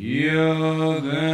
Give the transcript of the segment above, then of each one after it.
Yeah.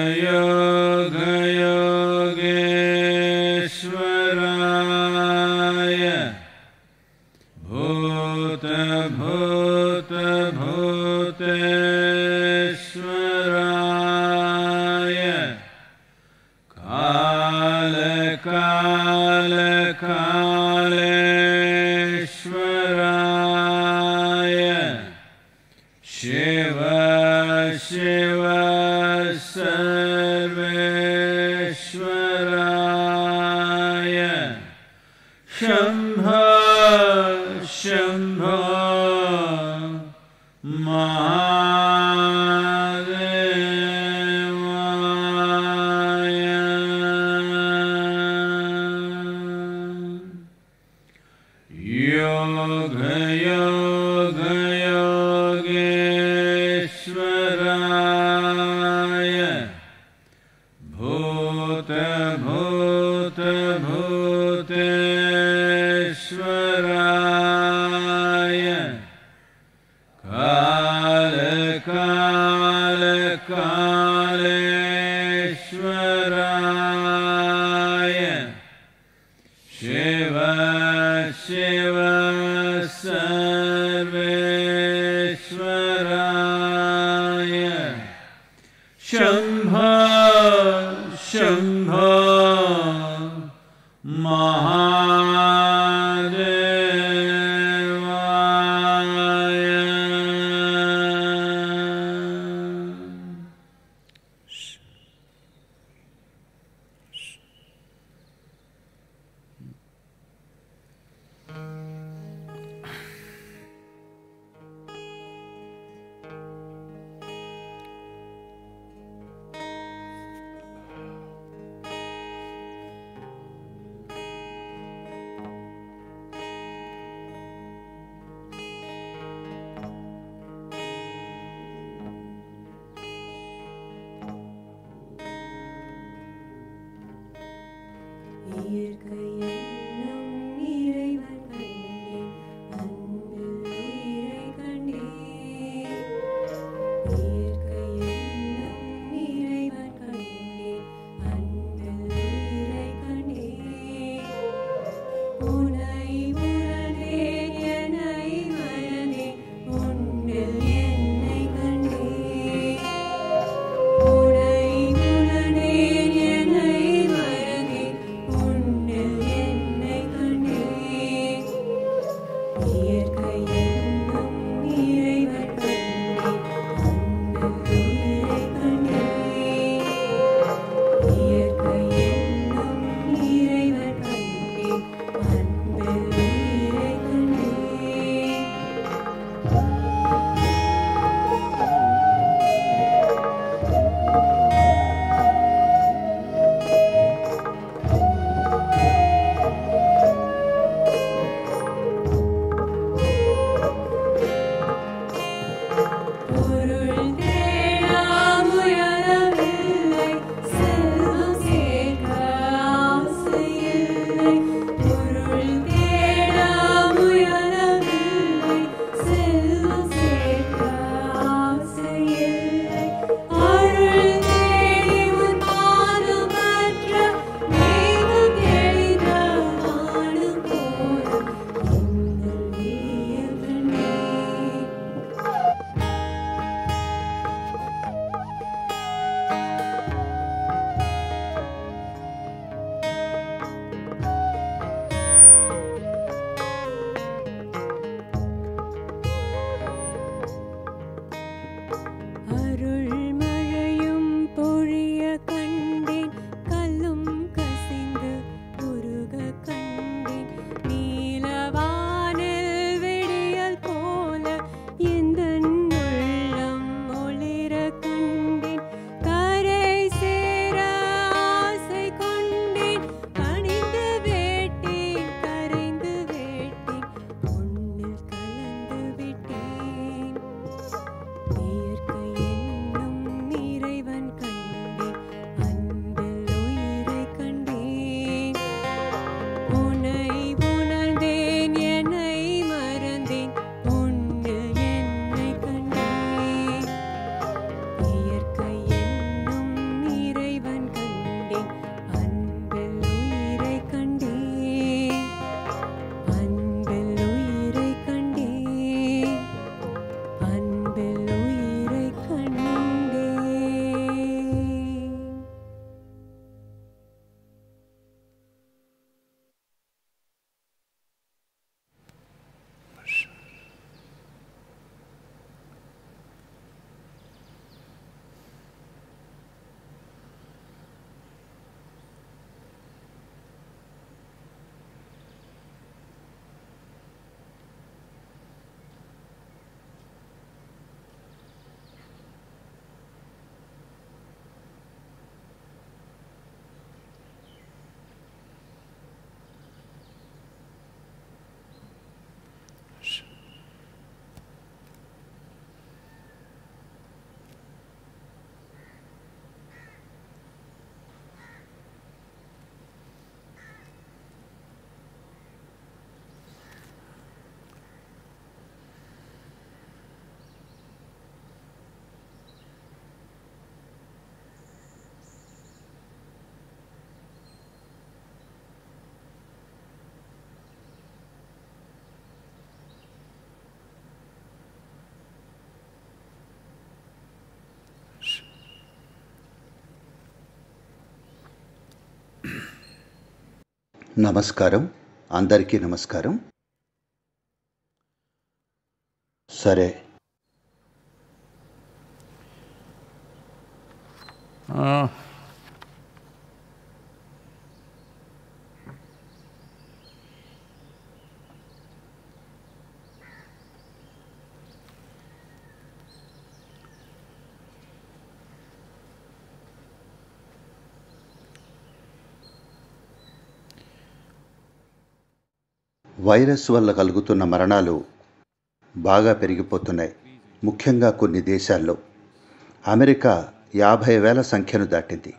शम्भ शम्भ నమస్కారం. అందరికీ నమస్కారం. సరే వైరస్ వల్ల కలుగుతున్న మరణాలు బాగా పెరిగిపోతున్నాయి. ముఖ్యంగా కొన్ని దేశాల్లో. అమెరికా యాభై వేల సంఖ్యను దాటింది.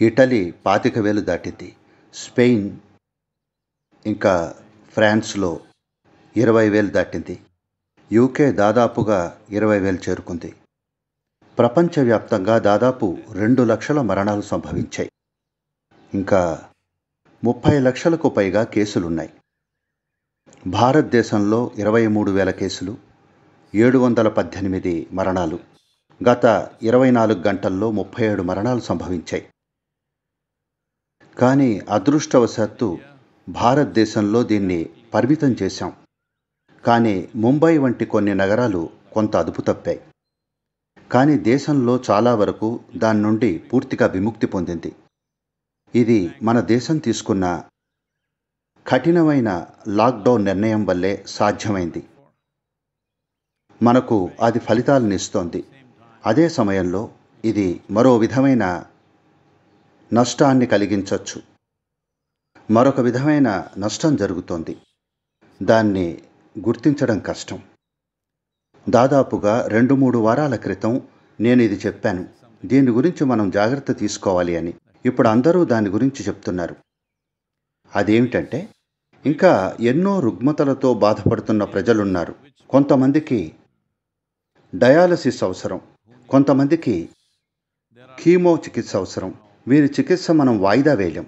ఇటలీ పాతిక వేలు దాటింది. స్పెయిన్ ఇంకా ఫ్రాన్స్లో ఇరవై వేలు దాటింది. యూకే దాదాపుగా ఇరవై వేలు చేరుకుంది. ప్రపంచవ్యాప్తంగా దాదాపు రెండు లక్షల మరణాలు సంభవించాయి. ఇంకా ముప్పై లక్షలకు పైగా కేసులున్నాయి. భారతదేశంలో ఇరవై మూడు వేల కేసులు ఏడు వందల పద్దెనిమిది మరణాలు. గత ఇరవై నాలుగు గంటల్లో ముప్పై ఏడు మరణాలు సంభవించాయి. కానీ అదృష్టవశాత్తు భారతదేశంలో దీన్ని పరిమితం చేశాం. కానీ ముంబై వంటి కొన్ని నగరాలు కొంత అదుపు తప్పాయి. కానీ దేశంలో చాలా వరకు దాని నుండి పూర్తిగా విముక్తి పొందింది. ఇది మన దేశం తీసుకున్న కఠినమైన లాక్డౌన్ నిర్ణయం వల్లే సాధ్యమైంది. మనకు అది ఫలితాలను ఇస్తోంది. అదే సమయంలో ఇది మరో విధమైన నష్టాన్ని కలిగించవచ్చు మరొక విధమైన నష్టం జరుగుతోంది. దాన్ని గుర్తించడం కష్టం. దాదాపుగా రెండు మూడు వారాల క్రితం నేను ఇది చెప్పాను. దీని గురించి మనం జాగ్రత్త తీసుకోవాలి అని. ఇప్పుడు అందరూ దాని గురించి చెప్తున్నారు. అదేమిటంటే ఇంకా ఎన్నో రుగ్మతలతో బాధపడుతున్న ప్రజలున్నారు. కొంతమందికి డయాలసిస్ అవసరం. కొంతమందికి కీమో చికిత్స అవసరం. వీరి చికిత్స మనం వాయిదా వేయలేం.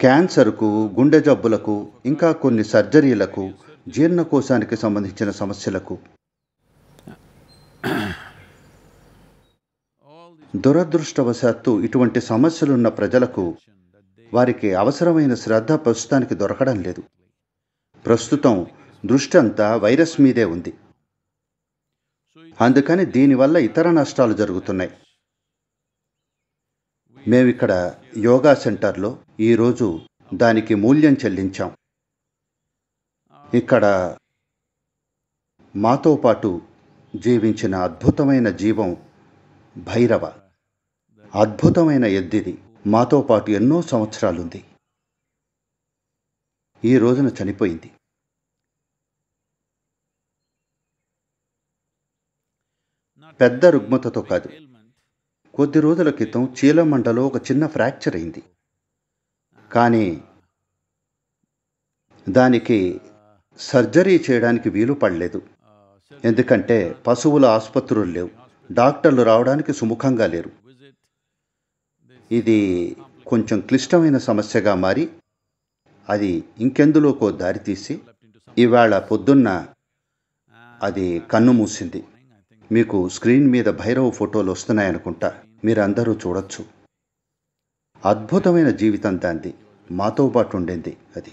క్యాన్సర్కు గుండె జబ్బులకు ఇంకా కొన్ని సర్జరీలకు జీర్ణకోశానికి సంబంధించిన సమస్యలకు దురదృష్టవశాత్తు ఇటువంటి సమస్యలున్న ప్రజలకు వారికి అవసరమైన శ్రద్ధ ప్రస్తుతానికి దొరకడం లేదు. ప్రస్తుతం దృష్టి అంతా వైరస్ మీదే ఉంది. అందుకని దీనివల్ల ఇతర నష్టాలు జరుగుతున్నాయి. మేమిక్కడ యోగా సెంటర్లో ఈరోజు దానికి మూల్యం చెల్లించాం. ఇక్కడ మాతో పాటు జీవించిన అద్భుతమైన జీవం భైరవ. అద్భుతమైన ఎద్దిది. మాతో పాటు ఎన్నో సంవత్సరాలుంది. ఈ రోజున చనిపోయింది. పెద్ద రుగ్మతతో కాదు. కొద్ది రోజుల క్రితం చీలమండలో ఒక చిన్న ఫ్రాక్చర్ అయింది. కానీ దానికి సర్జరీ చేయడానికి వీలు పడలేదు. ఎందుకంటే పశువుల ఆసుపత్రులు లేవు. డాక్టర్లు రావడానికి సుముఖంగా లేరు. ఇది కొంచెం క్లిష్టమైన సమస్యగా మారి అది ఇంకెందులోకో దారితీసి ఇవాళ పొద్దున్న అది కన్ను మూసింది. మీకు స్క్రీన్ మీద భైరవ ఫోటోలు వస్తున్నాయనుకుంటా మీరందరూ చూడొచ్చు. అద్భుతమైన జీవితం దాంది మాతో పాటు ఉండింది అది.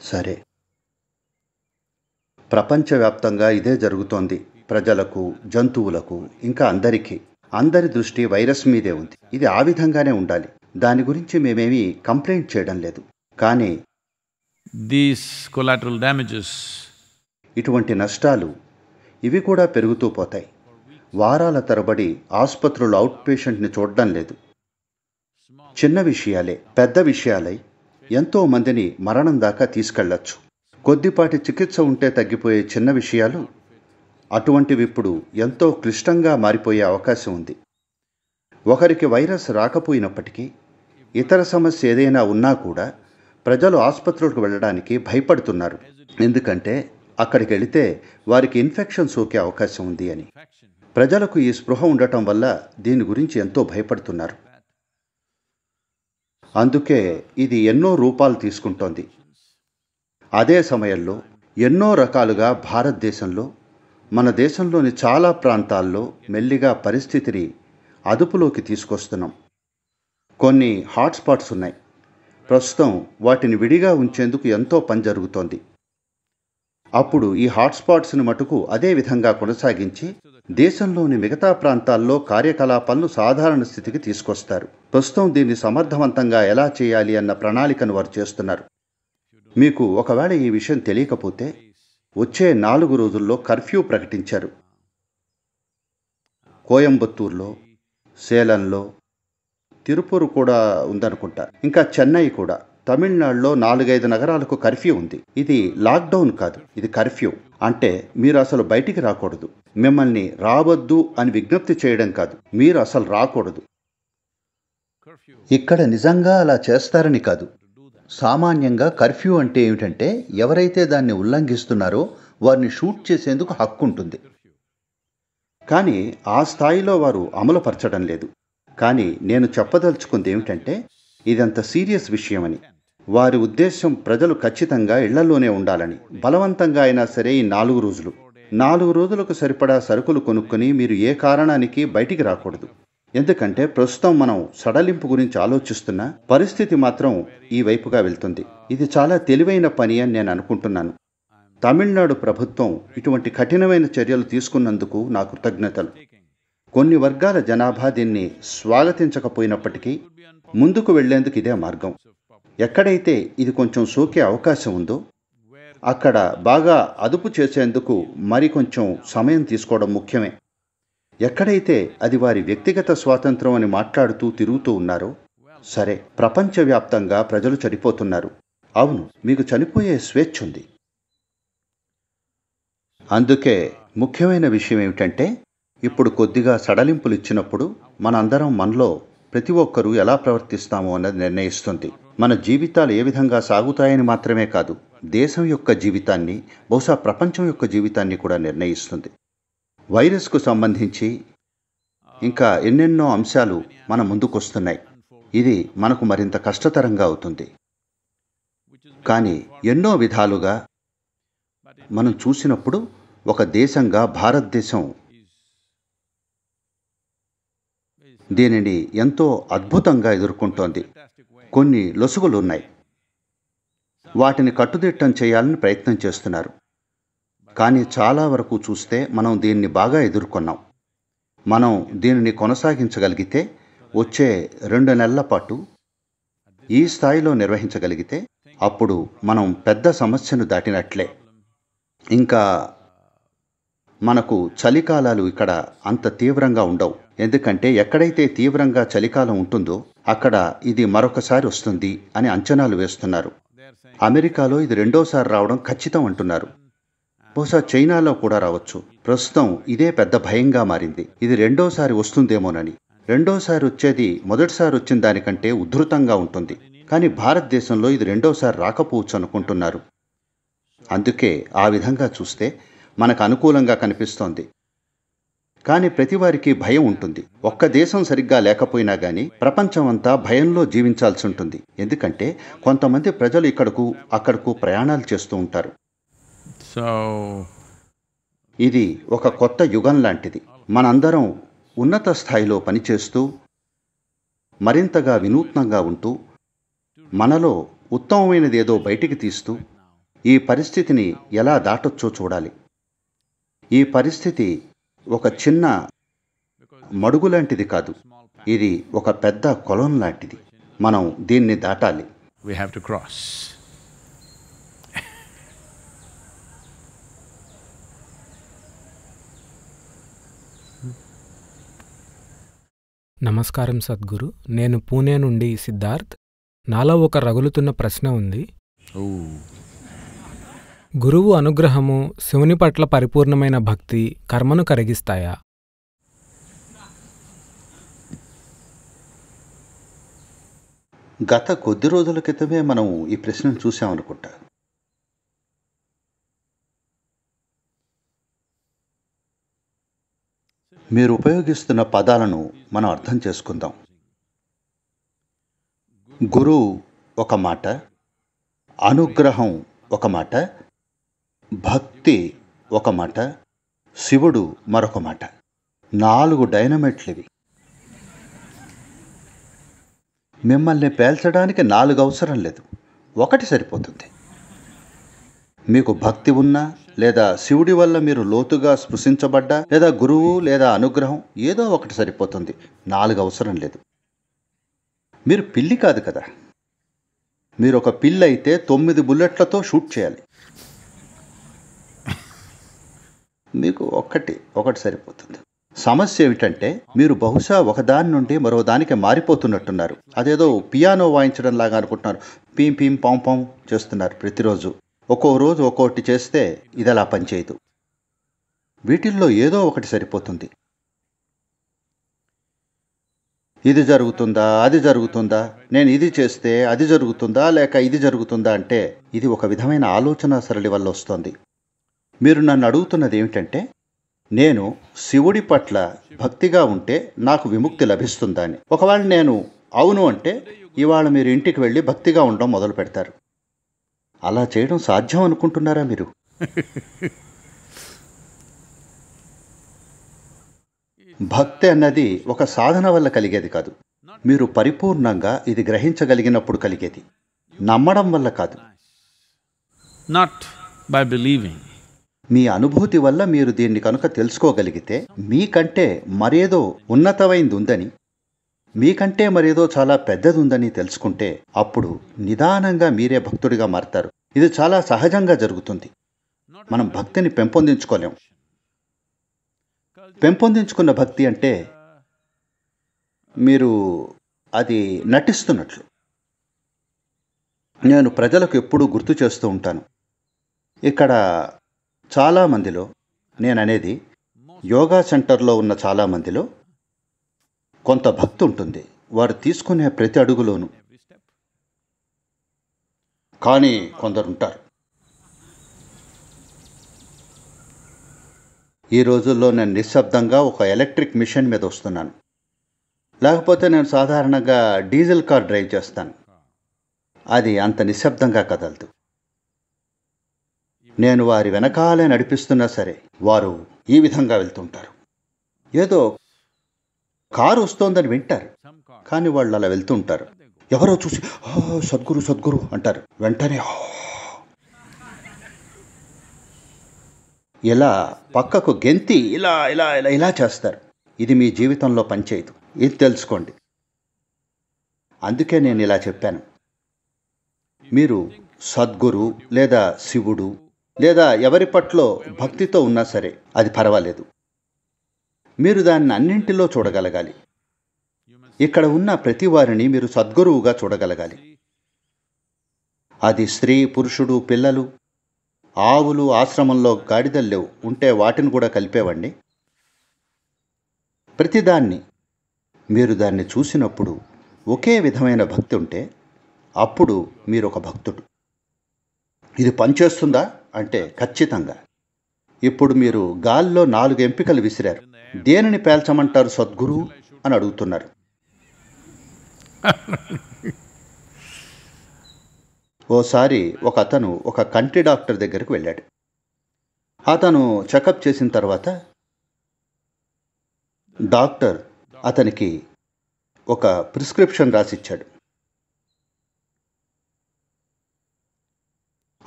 సరే. ప్రపంచవ్యాప్తంగా ఇదే జరుగుతోంది ప్రజలకు జంతువులకు ఇంకా అందరికీ. అందరి దృష్టి వైరస్ మీదే ఉంది. ఇది ఆ విధంగానే ఉండాలి. దాని గురించి మేమేమీ కంప్లైంట్ చేయడం లేదు. కానీ these collateral damages ఇటువంటి నష్టాలు ఇవి కూడా పెరుగుతూ పోతాయి. వారాల తరబడి ఆసుపత్రులు అవుట్ పేషెంట్ని చూడడం లేదు. చిన్న విషయాలే పెద్ద విషయాలై ఎంతో మందిని మరణం దాకా తీసుకెళ్ళొచ్చు. కొద్దిపాటి చికిత్స ఉంటే తగ్గిపోయే చిన్న విషయాలు అటువంటివి ఇప్పుడు ఎంతో క్లిష్టంగా మారిపోయే అవకాశం ఉంది. ఒకరికి వైరస్ రాకపోయినప్పటికీ ఇతర సమస్య ఏదైనా ఉన్నా కూడా ప్రజలు ఆసుపత్రులకు వెళ్ళడానికి భయపడుతున్నారు. ఎందుకంటే అక్కడికి వెళితే వారికి ఇన్ఫెక్షన్ సోకే అవకాశం ఉంది అని. ప్రజలకు ఈ స్పృహ ఉండటం వల్ల దీని గురించి ఎంతో భయపడుతున్నారు. అందుకే ఇది ఎన్నో రూపాలు తీసుకుంటోంది. అదే సమయంలో ఎన్నో రకాలుగా భారతదేశంలో మన దేశంలోని చాలా ప్రాంతాల్లో మెల్లిగా పరిస్థితిని అదుపులోకి తీసుకొస్తున్నాం. కొన్ని హాట్స్పాట్స్ ఉన్నాయి. ప్రస్తుతం వాటిని విడిగా ఉంచేందుకు ఎంతో పని జరుగుతోంది. అప్పుడు ఈ హాట్స్పాట్స్ని మటుకు అదే విధంగా కొనసాగించి దేశంలోని మిగతా ప్రాంతాల్లో కార్యకలాపాలను సాధారణ స్థితికి తీసుకొస్తారు. ప్రస్తుతం దీన్ని సమర్థవంతంగా ఎలా చేయాలి అన్న ప్రణాళికను వారు చేస్తున్నారు. మీకు ఒకవేళ ఈ విషయం తెలియకపోతే వచ్చే నాలుగు రోజుల్లో కర్ఫ్యూ ప్రకటించారు. కోయంబత్తూర్లో సేలంలో తిరుపూరు కూడా ఉందనుకుంటా. ఇంకా చెన్నై కూడా. తమిళనాడులో నాలుగైదు నగరాలకు కర్ఫ్యూ ఉంది. ఇది లాక్డౌన్ కాదు ఇది కర్ఫ్యూ. అంటే మీరు అసలు బయటికి రాకూడదు. మిమ్మల్ని రావద్దు అని విజ్ఞప్తి చేయడం కాదు. మీరు అసలు రాకూడదు. ఇక్కడ నిజంగా అలా చేస్తారని కాదు. సామాన్యంగా కర్ఫ్యూ అంటే ఏమిటంటే ఎవరైతే దాన్ని ఉల్లంఘిస్తున్నారో వారిని షూట్ చేసేందుకు హక్కు ఉంటుంది కానీ ఆ స్థాయిలో వారు అమలుపరచడం లేదు. కానీ నేను చెప్పదలుచుకుంది ఏమిటంటే ఇదంత సీరియస్ విషయమని. వారి ఉద్దేశం ప్రజలు ఖచ్చితంగా ఇళ్ళలోనే ఉండాలని. బలవంతంగా అయినా సరే ఈ నాలుగు రోజులు. నాలుగు రోజులకు సరిపడా సరుకులు కొనుక్కొని మీరు ఏ కారణానికి బయటికి రాకూడదు. ఎందుకంటే ప్రస్తుతం మనం సడలింపు గురించి ఆలోచిస్తున్న పరిస్థితి మాత్రం ఈ వైపుగా వెళ్తుంది. ఇది చాలా తెలివైన పని అని నేను అనుకుంటున్నాను. తమిళనాడు ప్రభుత్వం ఇటువంటి కఠినమైన చర్యలు తీసుకున్నందుకు నా కృతజ్ఞతలు. కొన్ని వర్గాల జనాభా దీన్ని స్వాగతించకపోయినప్పటికీ ముందుకు వెళ్ళేందుకు ఇదే మార్గం. ఎక్కడైతే ఇది కొంచెం సోకే అవకాశం ఉందో అక్కడ బాగా అదుపు చేసేందుకు మరి కొంచెం సమయం తీసుకోవడం ముఖ్యమే. ఎక్కడైతే అది వారి వ్యక్తిగత స్వాతంత్రం అని మాట్లాడుతూ తిరుగుతూ ఉన్నారో సరే ప్రపంచవ్యాప్తంగా ప్రజలు చనిపోతున్నారు. అవును మీకు చనిపోయే స్వేచ్ఛ ఉంది. అందుకే ముఖ్యమైన విషయం ఏమిటంటే ఇప్పుడు కొద్దిగా సడలింపులు ఇచ్చినప్పుడు మనందరం మనలో ప్రతి ఒక్కరూ ఎలా ప్రవర్తిస్తామో అన్నది నిర్ణయిస్తుంది. మన జీవితాలు ఏ విధంగా సాగుతాయని మాత్రమే కాదు దేశం యొక్క జీవితాన్ని బహుశా ప్రపంచం యొక్క జీవితాన్ని కూడా నిర్ణయిస్తుంది. వైరస్కు సంబంధించి ఇంకా ఎన్నెన్నో అంశాలు మన ముందుకొస్తున్నాయి. ఇది మనకు మరింత కష్టతరంగా అవుతుంది. కానీ ఎన్నో విధాలుగా మనం చూసినప్పుడు ఒక దేశంగా భారతదేశం దీనిని ఎంతో అద్భుతంగా ఎదుర్కొంటోంది. కొన్ని లొసుగులు ఉన్నాయి వాటిని కట్టుదిట్టం చేయాలని ప్రయత్నం చేస్తున్నారు. కానీ చాలా వరకు చూస్తే మనం దీన్ని బాగా ఎదుర్కొన్నాం. మనం దీనిని కొనసాగించగలిగితే వచ్చే రెండు నెలల పాటు ఈ స్థాయిలో నిర్వహించగలిగితే అప్పుడు మనం పెద్ద సమస్యను దాటినట్లే. ఇంకా మనకు చలికాలాలు ఇక్కడ అంత తీవ్రంగా ఉండవు. ఎందుకంటే ఎక్కడైతే తీవ్రంగా చలికాలం ఉంటుందో అక్కడ ఇది మరొకసారి వస్తుంది అని అంచనాలు వేస్తున్నారు. అమెరికాలో ఇది రెండోసారి రావడం ఖచ్చితం అంటున్నారు. బహుశా చైనాలో కూడా రావచ్చు. ప్రస్తుతం ఇదే పెద్ద భయంగా మారింది. ఇది రెండోసారి వస్తుందేమోనని. రెండోసారి వచ్చేది మొదటిసారి వచ్చిన దానికంటే ఉధృతంగా ఉంటుంది. కానీ భారతదేశంలో ఇది రెండోసారి రాకపోవచ్చు అనుకుంటున్నారు. అందుకే ఆ విధంగా చూస్తే మనకు అనుకూలంగా కనిపిస్తోంది. కానీ ప్రతివారికి భయం ఉంటుంది. ఒక్క దేశం సరిగ్గా లేకపోయినా కానీ ప్రపంచం అంతా భయంలో జీవించాల్సి ఉంటుంది. ఎందుకంటే కొంతమంది ప్రజలు ఇక్కడకు అక్కడకు ప్రయాణాలు చేస్తూ ఉంటారు. ఇది ఒక కొత్త యుగం లాంటిది. మనందరం ఉన్నత స్థాయిలో పనిచేస్తూ మరింతగా వినూత్నంగా ఉంటూ మనలో ఉత్తమమైనది ఏదో బయటికి తీస్తూ ఈ పరిస్థితిని ఎలా దాటొచ్చో చూడాలి. ఈ పరిస్థితి ఒక చిన్న మడుగు లాంటిది కాదు. ఇది ఒక పెద్ద కొలం లాంటిది. మనం దీన్ని దాటాలి. We have to cross. నమస్కారం సద్గురు. నేను పూణే నుండి సిద్ధార్థ్. నాలో ఒక రగులుతున్న ప్రశ్న ఉంది. గురువు అనుగ్రహము శివుని పట్ల పరిపూర్ణమైన భక్తి కర్మను కరిగిస్తాయా? గత కొద్ది రోజుల క్రితమే మనం ఈ ప్రశ్నను చూసామనుకుంటా. మీరు ఉపయోగిస్తున్న పదాలను మనం అర్థం చేసుకుందాం. గురువు ఒక మాట అనుగ్రహం ఒక మాట భక్తి ఒక మాట శివుడు మరొక మాట. నాలుగు డైనమైట్లు మిమ్మల్ని పేల్చడానికి నాలుగు అవసరం లేదు. ఒకటి సరిపోతుంది. మీకు భక్తి ఉన్నా లేదా శివుడి వల్ల మీరు లోతుగా స్పృశించబడ్డా లేదా గురువు లేదా అనుగ్రహం ఏదో ఒకటి సరిపోతుంది. నాలుగు అవసరం లేదు. మీరు పిల్లి కాదు కదా. మీరు ఒక పిల్లి అయితే తొమ్మిది బుల్లెట్లతో షూట్ చేయాలి. మీకు ఒక్కటి ఒకటి సరిపోతుంది. సమస్య ఏమిటంటే మీరు బహుశా ఒకదాని నుండి మరో దానికి మారిపోతున్నట్టున్నారు. అదేదో పియానో వాయించడం లాగా అనుకుంటున్నారు. పీం పీం పాం పాం చేస్తున్నారు ప్రతిరోజు. ఒక్కో రోజు ఒక్కోటి చేస్తే ఇది అలా పనిచేయదు. వీటిల్లో ఏదో ఒకటి సరిపోతుంది. ఇది జరుగుతుందా అది జరుగుతుందా నేను ఇది చేస్తే అది జరుగుతుందా లేక ఇది జరుగుతుందా అంటే ఇది ఒక విధమైన ఆలోచన సరళి వల్ల వస్తుంది. మీరు నన్ను అడుగుతున్నది ఏమిటంటే నేను శివుడి పట్ల భక్తిగా ఉంటే నాకు విముక్తి లభిస్తుందా అని. ఒకవేళ నేను అవును అంటే ఇవాళ మీరు ఇంటికి వెళ్ళి భక్తిగా ఉండడం మొదలు పెడతారు అలా చేయడం సాధ్యం అనుకుంటున్నారా మీరు? భక్తి అన్నది ఒక సాధన వల్ల కలిగేది కాదు. మీరు పరిపూర్ణంగా ఇది గ్రహించగలిగినప్పుడు కలిగేది. నమ్మడం వల్ల కాదు. Not by believing. మీ అనుభూతి వల్ల మీరు దీన్ని కనుక తెలుసుకోగలిగితే మీకంటే మరేదో ఉన్నతమైంది ఉందని మీకంటే మరేదో చాలా పెద్దది ఉందని తెలుసుకుంటే అప్పుడు నిదానంగా మీరే భక్తుడిగా మారతారు. ఇది చాలా సహజంగా జరుగుతుంది. మనం భక్తిని పెంపొందించుకోలేం. పెంపొందించుకున్న భక్తి అంటే మీరు అది నటిస్తున్నట్లు. నేను ప్రజలకు ఎప్పుడూ గుర్తు చేస్తూ ఉంటాను. ఇక్కడ చాలామందిలో నేను అనేది యోగా సెంటర్లో ఉన్న చాలామందిలో కొంత భక్తి ఉంటుంది వారు తీసుకునే ప్రతి అడుగులోనూ. కానీ కొందరుంటారు. ఈ రోజుల్లో నేను నిశ్శబ్దంగా ఒక ఎలక్ట్రిక్ మిషన్ మీద వస్తున్నాను. లేకపోతే నేను సాధారణంగా డీజిల్ కార్ డ్రైవ్ చేస్తాను. అది అంత నిశ్శబ్దంగా కదలదు. నేను వారి వెనకాలే నడిపిస్తున్నా సరే వారు ఈ విధంగా వెళ్తుంటారు. ఏదో కారు వస్తోందని వింటారు. కానీ వాళ్ళు అలా వెళ్తుంటారు. ఎవరో చూసి సద్గురు సద్గురు అంటారు. వెంటనే ఇలా పక్కకు గెంతి ఇలా ఇలా ఇలా ఇలా చేస్తారు. ఇది మీ జీవితంలో పనిచేయదు. ఇది తెలుసుకోండి. అందుకే నేను ఇలా చెప్పాను. మీరు సద్గురు లేదా శివుడు లేదా ఎవరి పట్లో భక్తితో ఉన్నా సరే అది పర్వాలేదు. మీరు దాన్ని అన్నింటిలో చూడగలగాలి. ఇక్కడ ఉన్న ప్రతి వారిని మీరు సద్గురువుగా చూడగలగాలి. అది స్త్రీ పురుషుడు పిల్లలు ఆవులు ఆశ్రమంలో గాడిదల్లేవు ఉంటే వాటిని కూడా కలిపేవండి. ప్రతిదాన్ని మీరు దాన్ని చూసినప్పుడు ఒకే విధమైన భక్తి ఉంటే అప్పుడు మీరు ఒక భక్తుడు. ఇది పనిచేస్తుందా? అంటే ఖచ్చితంగా. ఇప్పుడు మీరు గాల్లో నాలుగు ఎంపికలు విసిరారు. దేనిని పేల్చమంటారు సద్గురు అని అడుగుతున్నారు. ఓసారి ఒక అతను ఒక కంటి డాక్టర్ దగ్గరికి వెళ్ళాడు. అతను చెకప్ చేసిన తర్వాత డాక్టర్ అతనికి ఒక ప్రిస్క్రిప్షన్ రాసిచ్చాడు.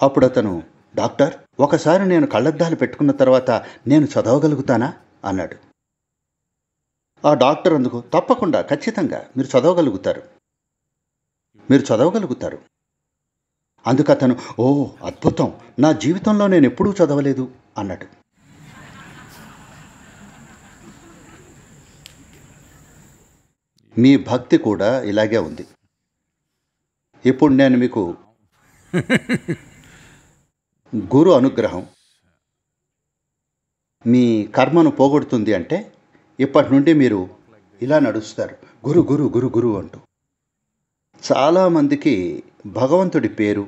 అప్పుడు అతను డాక్టర్ ఒకసారి నేను కళ్ళద్దాలు పెట్టుకున్న తర్వాత నేను చదవగలుగుతానా? అన్నాడు. ఆ డాక్టర్ అందుకు తప్పకుండా ఖచ్చితంగా మీరు చదవగలుగుతారు. మీరు చదవగలుగుతారు. అందుకు అతను ఓ అద్భుతం నా జీవితంలో నేను ఎప్పుడూ చదవలేదు అన్నాడు. మీ భక్తి కూడా ఇలాగే ఉంది. ఇప్పుడు నేను మీకు గురు అనుగ్రహం మీ కర్మను పోగొడుతుంది అంటే ఇప్పటి నుండి మీరు ఇలా నడుస్తారు. గురు గురు గురు గురు అంటూ. చాలామందికి భగవంతుడి పేరు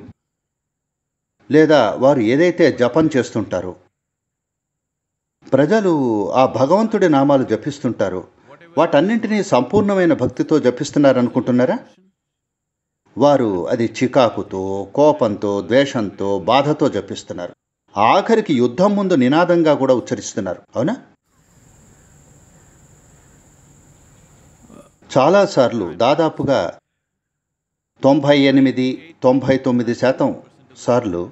లేదా వారు ఏదైతే జపం చేస్తుంటారో ప్రజలు ఆ భగవంతుడి నామాలు జపిస్తుంటారో వాటన్నింటినీ సంపూర్ణమైన భక్తితో జపిస్తున్నారనుకుంటున్నారా? వారు అది చికాకుతో కోపంతో ద్వేషంతో బాధతో జపిస్తున్నారు. ఆఖరికి యుద్ధం ముందు నినాదంగా కూడా ఉచ్చరిస్తున్నారు. అవునా? చాలాసార్లు దాదాపుగా తొంభై ఎనిమిది తొంభై తొమ్మిది శాతం సార్లు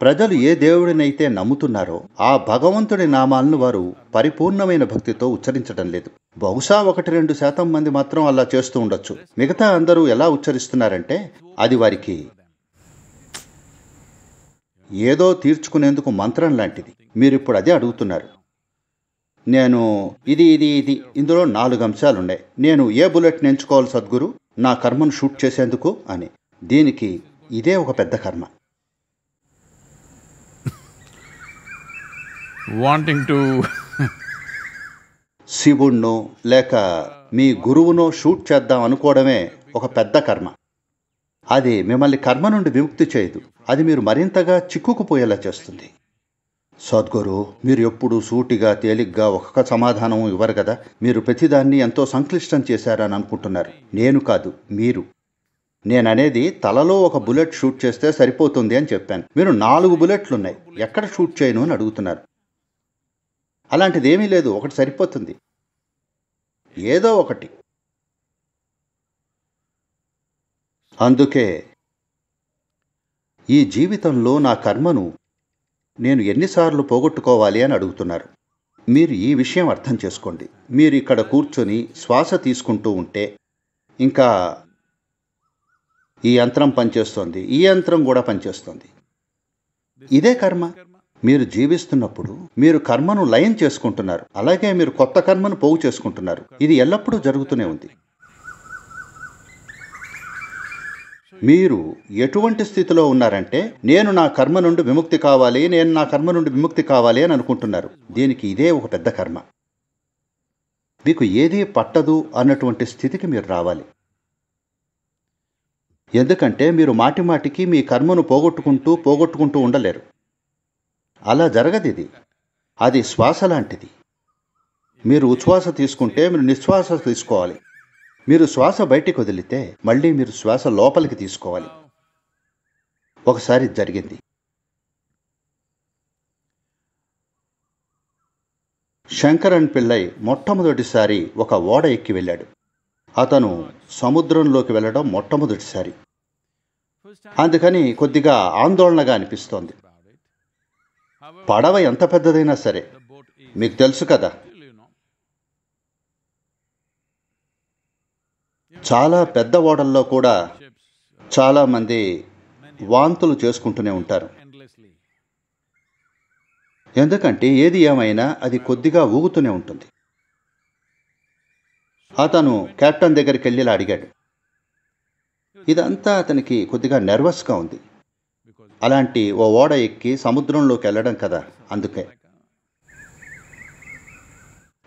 ప్రజలు ఏ దేవుడినైతే నమ్ముతున్నారో ఆ భగవంతుడి నామాలను వారు పరిపూర్ణమైన భక్తితో ఉచ్చరించడం లేదు. బహుశా ఒకటి రెండు శాతం మంది మాత్రం అలా చేస్తూ ఉండొచ్చు. మిగతా అందరూ ఎలా ఉచ్చరిస్తున్నారంటే అది వారికి ఏదో తీర్చుకునేందుకు మంత్రం లాంటిది. మీరు ఇప్పుడు అదే అడుగుతున్నారు. నేను ఇది ఇది ఇది. ఇందులో నాలుగు అంశాలు ఉన్నాయి నేను ఏ బుల్లెట్ ఎంచుకోవాలి సద్గురు? నా కర్మను షూట్ చేసేందుకు అని. దీనికి ఇదే ఒక పెద్ద కర్మ. Wanting to శివుణ్ణో లేక మీ గురువునో షూట్ చేద్దాం అనుకోవడమే ఒక పెద్ద కర్మ. అది మిమ్మల్ని కర్మ నుండి విముక్తి చేయదు. అది మీరు మరింతగా చిక్కుకుపోయేలా చేస్తుంది. సద్గురు మీరు ఎప్పుడు సూటిగా తేలిగ్గా ఒక్క సమాధానం ఇవ్వరు కదా? మీరు ప్రతిదాన్ని ఎంతో సంక్లిష్టం చేశారని అనుకుంటున్నారు. నేను కాదు మీరు. నేననేది తలలో ఒక బుల్లెట్ షూట్ చేస్తే సరిపోతుంది అని చెప్పాను. మీరు నాలుగు బుల్లెట్లు ఉన్నాయి ఎక్కడ షూట్ చేయను అని అడుగుతున్నారు. అలాంటిది ఏమీ లేదు ఒకటి సరిపోతుంది. ఏదో ఒకటి. అందుకే ఈ జీవితంలో నా కర్మను నేను ఎన్నిసార్లు పోగొట్టుకోవాలి అని అడుగుతున్నారు. మీరు ఈ విషయం అర్థం చేసుకోండి. మీరు ఇక్కడ కూర్చొని శ్వాస తీసుకుంటూ ఉంటే ఇంకా ఈ యంత్రం పనిచేస్తోంది ఈ యంత్రం కూడా పనిచేస్తోంది. ఇదే కర్మ. మీరు జీవిస్తున్నప్పుడు మీరు కర్మను లయం చేసుకుంటున్నారు. అలాగే మీరు కొత్త కర్మను పోగు చేసుకుంటున్నారు. ఇది ఎల్లప్పుడూ జరుగుతూనే ఉంది. మీరు ఎటువంటి స్థితిలో ఉన్నారంటే నేను నా కర్మ నుండి విముక్తి కావాలి నేను నా కర్మ నుండి విముక్తి కావాలి అని అనుకుంటున్నారు. దీనికి ఇదే ఒక పెద్ద కర్మ. మీకు ఏదీ పట్టదు అన్నటువంటి స్థితికి మీరు రావాలి. ఎందుకంటే మీరు మాటి మాటికి మీ కర్మను పోగొట్టుకుంటూ పోగొట్టుకుంటూ ఉండలేరు. అలా జరగదు ఇది. అది శ్వాస లాంటిది. మీరు ఉచ్ఛ్వాస తీసుకుంటే మీరు నిశ్వాస తీసుకోవాలి. మీరు శ్వాస బయటికి వదిలితే మళ్ళీ మీరు శ్వాస లోపలికి తీసుకోవాలి. ఒకసారి జరిగింది. శంకరన్ పిల్లై మొట్టమొదటిసారి ఒక ఓడ ఎక్కి వెళ్ళాడు. అతను సముద్రంలోకి వెళ్ళడం మొట్టమొదటిసారి. అందుకని కొద్దిగా ఆందోళనగా అనిపిస్తోంది. పడవ ఎంత పెద్దదైనా సరే మీకు తెలుసు కదా చాలా పెద్ద ఓడల్లో కూడా చాలామంది వాంతులు చేసుకుంటూనే ఉంటారు. ఎందుకంటే ఏది ఏమైనా అది కొద్దిగా ఊగుతూనే ఉంటుంది. అతను కెప్టెన్ దగ్గరికి వెళ్ళి ఇలా అడిగాడు. ఇదంతా అతనికి కొద్దిగా నెర్వస్గా ఉంది. అలాంటి ఓ ఓడ ఎక్కి సముద్రంలోకి వెళ్ళడం కదా అందుకే.